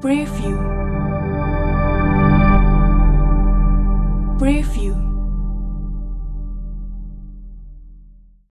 Preview Preview